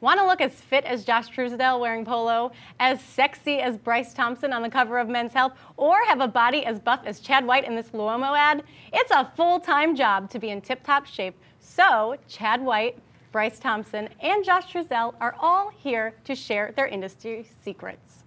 Want to look as fit as Josh Truesdell wearing polo, as sexy as Bryce Thompson on the cover of Men's Health, or have a body as buff as Chad White in this Luomo ad? It's a full-time job to be in tip-top shape. So Chad White, Bryce Thompson, and Josh Truesdell are all here to share their industry secrets.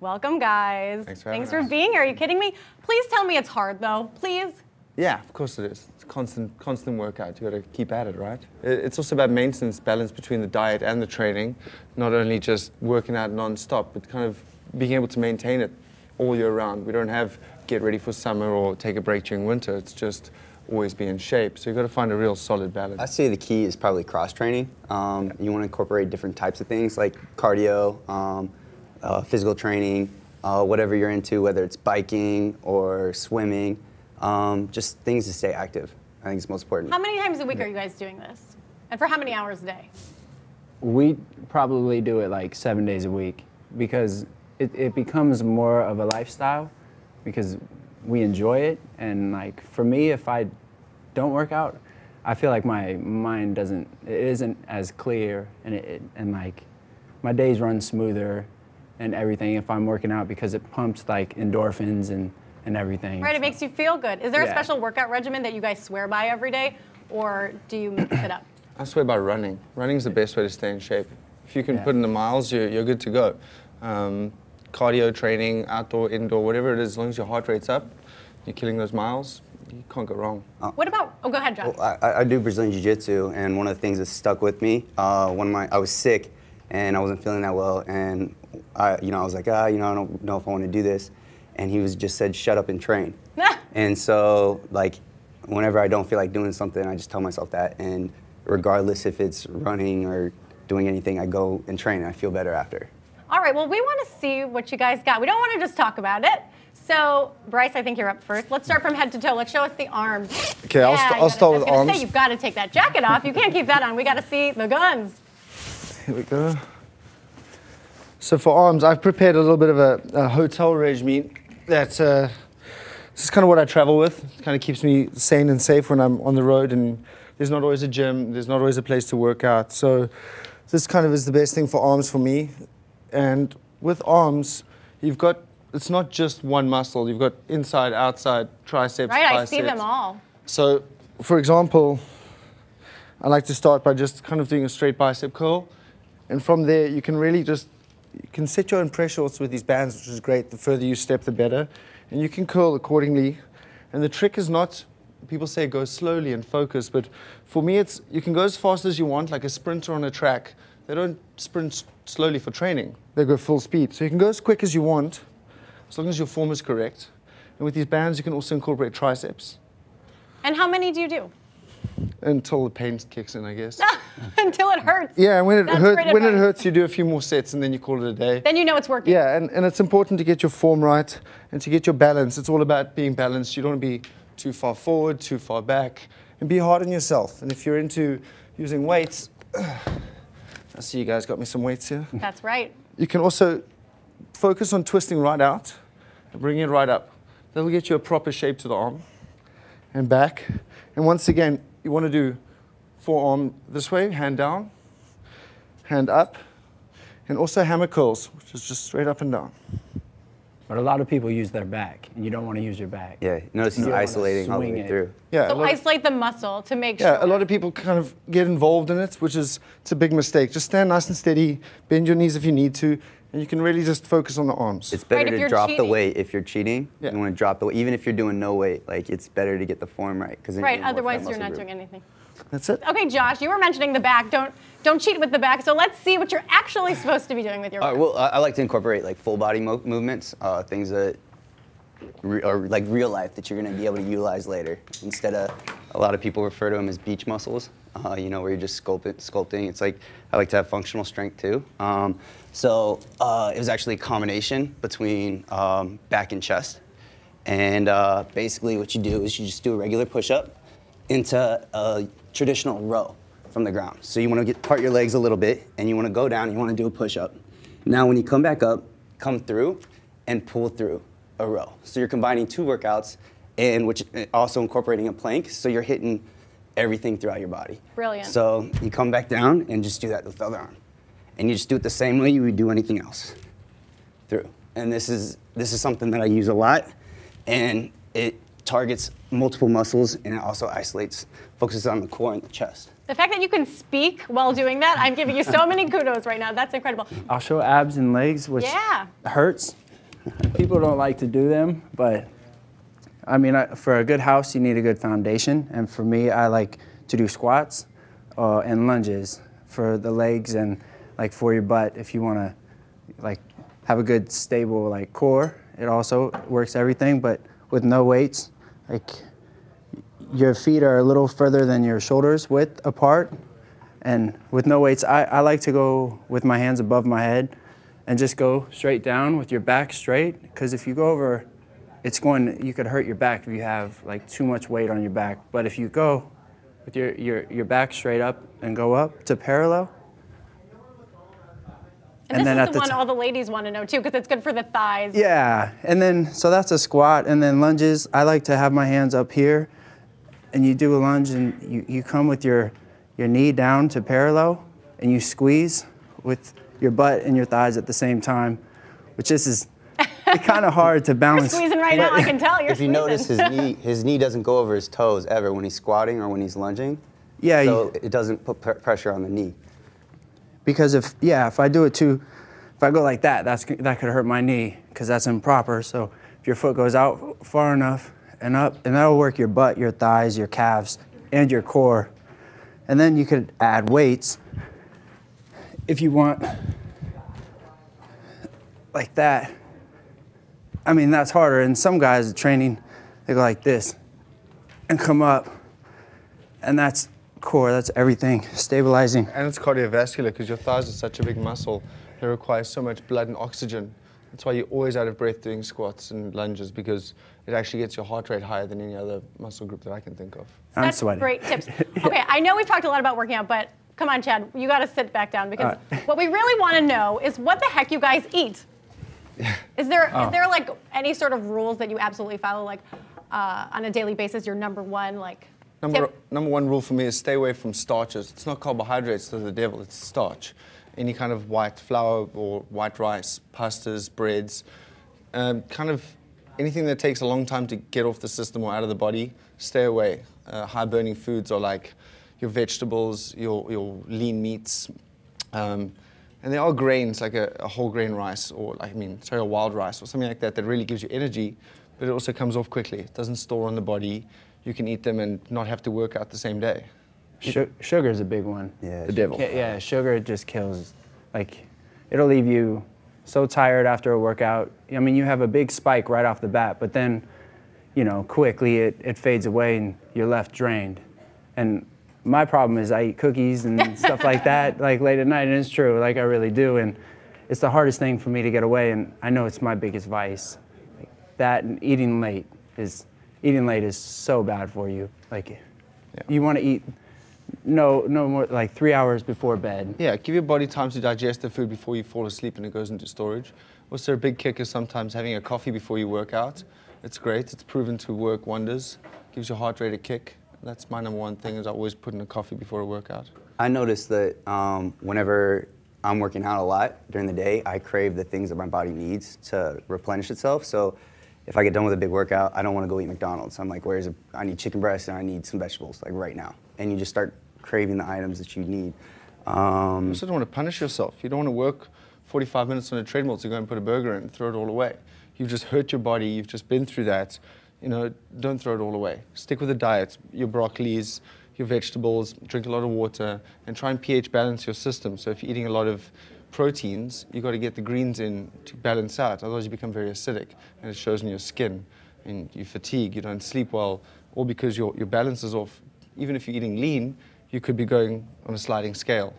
Welcome, guys. Thanks for Thanks for being here. Are you kidding me? Please tell me it's hard, though. Please. Yeah, of course it is. It's constant, constant workout. You got to keep at it, right? It's also about maintenance, balance between the diet and the training. Not only just working out non-stop, but kind of being able to maintain it all year round. We don't have get ready for summer or take a break during winter. It's just always be in shape. So you've got to find a real solid balance. I say the key is probably cross training. Um, you want to incorporate different types of things like cardio, um, uh, physical training, uh, whatever you're into, whether it's biking or swimming, um, just things to stay active. I think it's most important. How many times a week are you guys doing this? And for how many hours a day? We probably do it like seven days a week because it, it becomes more of a lifestyle because we enjoy it. And like for me, if I don't work out, I feel like my mind doesn't, it isn't as clear and, it, it- and like my days run smoother and everything if I'm working out because it pumps like endorphins and, and everything. Right, it makes you feel good. Is there a special workout regimen that you guys swear by every day, or do you mix it up? I swear by running. Running's the best way to stay in shape. If you can Yeah. put in the miles, you're, you're good to go. Um, cardio training, outdoor, indoor, whatever it is, as long as your heart rate's up, you're killing those miles, you can't go wrong. What about? Oh, go ahead, John. Well, I, I do Brazilian Jiu-Jitsu, and one of the things that stuck with me, uh, one of my, I was sick, and I wasn't feeling that well, and I, you know, I was like, ah, you know, I don't know if I want to do this, and he was just said, shut up and train, and so like, whenever I don't feel like doing something, I just tell myself that, and regardless if it's running or doing anything, I go and train, and I feel better after. All right, well, we want to see what you guys got. We don't want to just talk about it. So, Bryce, I think you're up first. Let's start from head to toe. Let's show us the arms. Okay, I'll st- I'll gotta- start was with gonna arms. Say, you've got to take that jacket off. You can't keep that on. We got to see the guns. Here we go. So for arms, I've prepared a little bit of a, a hotel regime. That's uh, this is kind of what I travel with. It kind of keeps me sane and safe when I'm on the road, and there's not always a gym. There's not always a place to work out. So this kind of is the best thing for arms for me. And with arms, you've got it's not just one muscle. You've got inside, outside, triceps, Right, I see them all. So, for example, I like to start by just kind of doing a straight bicep curl. And from there, you can really just, you can set your own pressure also with these bands, which is great. The further you step, the better. And you can curl accordingly. And the trick is not, people say go slowly and focus, but for me, it's, you can go as fast as you want, like a sprinter on a track. They don't sprint slowly for training. They go full speed. So you can go as quick as you want, as long as your form is correct. And with these bands, you can also incorporate triceps And how many do you do? Until the pain kicks in, I guess. Until it hurts. Yeah, when it That's hurt, great when it hurts, you do a few more sets and then you call it a day. Then you know it's working. Yeah, and, and it's important to get your form right and to get your balance. It's all about being balanced. You don't want to be too far forward, too far back, and be hard on yourself. And if you're into using weights, I see you guys got me some weights here. That's right. You can also focus on twisting right out and bringing it right up. That'll get you a proper shape to the arm and back. And once again, you want to do forearm this way, hand down, hand up, and also hammer curls, which is just straight up and down. But a lot of people use their back, and you don't want to use your back. Yeah, notice You he's don't wanna isolating all the swing way it. through. Yeah, So isolate the muscle to make sure. Yeah, a lot of people kind of get involved in it, which is it's a big mistake. Just stand nice and steady, bend your knees if you need to, and you can really just focus on the arms. It's better if to you're drop the weight if you're cheating. Yeah. You want to drop the weight, even if you're doing no weight. Like it's better to get the form right because Right, otherwise you're not doing anything. That's it. Okay, Josh, you were mentioning the back. Don't don't cheat with the back. So let's see what you're actually supposed to be doing with your All back. right, well, I, I like to incorporate like full body mo- movements, uh, things that re- are like real life that you're going to be able to utilize later. Instead of a lot of people refer to them as beach muscles. Uh, you know, where you're just sculpting. Sculpting. It's like I like to have functional strength too. Um, so uh, it was actually a combination between um, back and chest. And uh, basically, what you do is you just do a regular push-up into a traditional row from the ground. So you want to get part your legs a little bit, and you want to go down. and You want to do a push-up. Now, when you come back up, come through and pull through a row. So you're combining two workouts, and which uh, also incorporating a plank. So you're hitting everything throughout your body. Brilliant. So you come back down and just do that with the other arm. and you just do it the same way you would do anything else. Through. And this is this is something that I use a lot, and it targets multiple muscles and it also isolates, focuses on the core and the chest. The fact that you can speak while doing that, I'm giving you so many kudos right now. That's incredible. I'll show abs and legs, which Yeah. hurts. People don't like to do them, but I mean, I, for a good house, you need a good foundation. And for me, I like to do squats uh, and lunges for the legs and like for your butt. If you want to like have a good stable like core, it also works everything. But with no weights, like your feet are a little further than your shoulders width apart. And with no weights, I, I like to go with my hands above my head and just go straight down with your back straight. Because if you go over, it's going, you could hurt your back if you have like too much weight on your back. But if you go with your, your, your back straight up and go up to parallel, And, And this then is at the the one t- all the ladies want to know too, because it's good for the thighs. Yeah, and then so that's a squat, and then lunges. I like to have my hands up here, and you do a lunge, and you, you come with your your knee down to parallel, and you squeeze with your butt and your thighs at the same time, which this is kind of hard to You're balance. squeezing right now. I can tell you're if you squeezing. notice, his knee his knee doesn't go over his toes ever when he's squatting or when he's lunging. Yeah, So you- it doesn't put pr- pressure on the knee. Because if yeah, if I do it too, if I go like that, that's that could hurt my knee because that's improper. So if your foot goes out far enough and up, and that'll work your butt, your thighs, your calves, and your core. And then you could add weights if you want, like that. I mean, that's harder. And some guys training, they go like this and come up, and that's core. That's everything stabilizing. And it's cardiovascular because your thighs are such a big muscle. They requires so much blood and oxygen. That's why you're always out of breath doing squats and lunges because it actually gets your heart rate higher than any other muscle group that I can think of. I'm That's sweating. great tips. Okay, I know we've talked a lot about working out, but come on, Chad, you got to sit back down because what we really want to know is what the heck you guys eat. Is there is Oh. there like any sort of rules that you absolutely follow, like uh, on a daily basis? Your number one like Number, number one rule for me is stay away from starches. It's not carbohydrates that are the devil, it's starch. Any kind of white flour or white rice, pastas, breads, um, kind of anything that takes a long time to get off the system or out of the body, stay away. Uh, high burning foods are like your vegetables, your, your lean meats. Um, and there are grains like a, a whole grain rice or, I mean, sorry, a wild rice or something like that that really gives you energy, but it also comes off quickly. It doesn't store on the body. You can eat them and not have to work out the same day. Su- sugar is a big one. Yeah. The devil. Yeah, yeah, sugar just kills. Like, it'll leave you so tired after a workout. I mean, you have a big spike right off the bat, but then, you know, quickly it, it fades away and you're left drained. And my problem is I eat cookies and stuff like that, like late at night, and it's true, like I really do. And it's the hardest thing for me to get away, and I know it's my biggest vice. Like, that and eating late is eating late is so bad for you. Like, you want to eat no no more like three hours before bed. Yeah, give your body time to digest the food before you fall asleep and it goes into storage. Also, a big kick is sometimes having a coffee before you work out. It's great. It's proven to work wonders. Gives your heart rate a kick. That's my number one thing is I always put in a coffee before a workout. I noticed that um, whenever I'm working out a lot during the day, I crave the things that my body needs to replenish itself. So if I get done with a big workout, I don't want to go eat McDonald's. I'm like, where's a, I need chicken breast and I need some vegetables, like right now. And you just start craving the items that you need. Um, You also don't want to punish yourself. You don't want to work 45 minutes on a treadmill to go and put a burger in and throw it all away. You've just hurt your body. You've just been through that. You know, don't throw it all away. Stick with the diet, your broccolis, your vegetables, drink a lot of water, and try and pH balance your system. So if you're eating a lot of proteins, you've got to get the greens in to balance out. Otherwise, you become very acidic, and it shows in your skin. And you fatigue, you don't sleep well, all because your, your balance is off. Even if you're eating lean, you could be going on a sliding scale.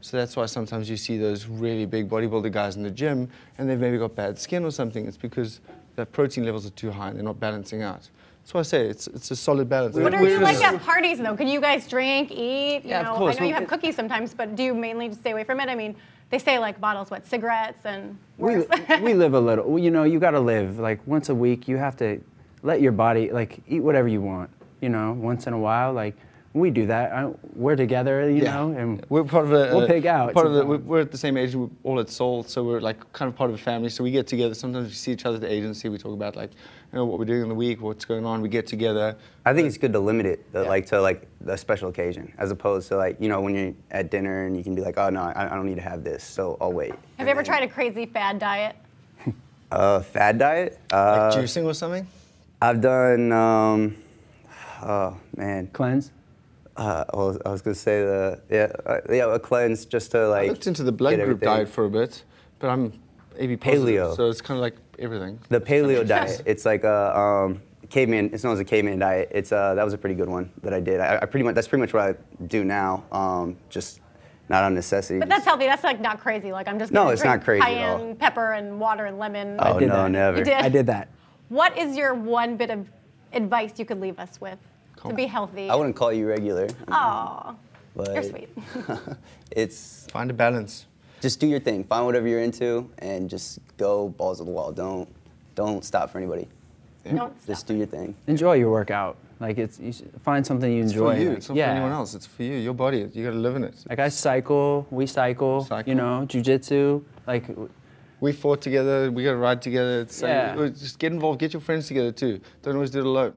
So that's why sometimes you see those really big bodybuilder guys in the gym and they've maybe got bad skin or something. It's because their protein levels are too high and they're not balancing out. That's why I say it's, it's a solid balance. What are We're you like at parties though? Can you guys drink, eat? You Yeah, of course. I know you have cookies sometimes, but do you mainly stay away from it? I mean, they say like bottles, what, cigarettes and we, worse. we live a little you know you got to live like once a week you have to let your body like eat whatever you want you know once in a while like we do that. I, we're together, you know, and we're part of a. we'll a- pig out Part of the, we're we're at the same age. We're all at Soul, so we're like kind of part of a family. So we get together. Sometimes we see each other at the agency. We talk about like, you know, what we're doing in the week, what's going on. We get together. I think it's good to limit it, the, Yeah. like to like a special occasion, as opposed to like you know when you're at dinner and you can be like, oh no, I, I don't need to have this, so I'll wait. Have you ever tried a crazy fad diet? a fad diet? Uh, like juicing or something. I've done. Um, oh man, cleanse. Uh, I, was, I was gonna say the yeah uh, yeah a cleanse just to like. I looked into the blood group everything. diet for a bit, but I'm AB positive, Paleo. so it's kind of like everything. The paleo diet. It's like a um, caveman. It's known as a caveman diet. It's uh, that was a pretty good one that I did. I, I pretty much that's pretty much what I do now. Um, just not on necessity. But that's healthy. That's like not crazy. Like I'm just No, it's drink not crazy at all. Cayenne pepper and water and lemon. oh did no, that. never. You did? I did that. What is your one bit of advice you could leave us with to be healthy? I wouldn't call you regular. Aw, but you're sweet. it's Find a balance. just do your thing. Find whatever you're into and just go balls to the wall. Don't don't stop for anybody. Don't Just stop. do your thing. Enjoy your workout. Like it's you find something you It's enjoy. for you. like- It's not yeah. for anyone else. It's for you. Your body. You got to live in it. Like I cycle, we cycle, Cycle. you know, jujitsu. Like We fought together. We got to ride together. It's like, Yeah. Uh, just get involved. Get your friends together too. Don't always do it alone.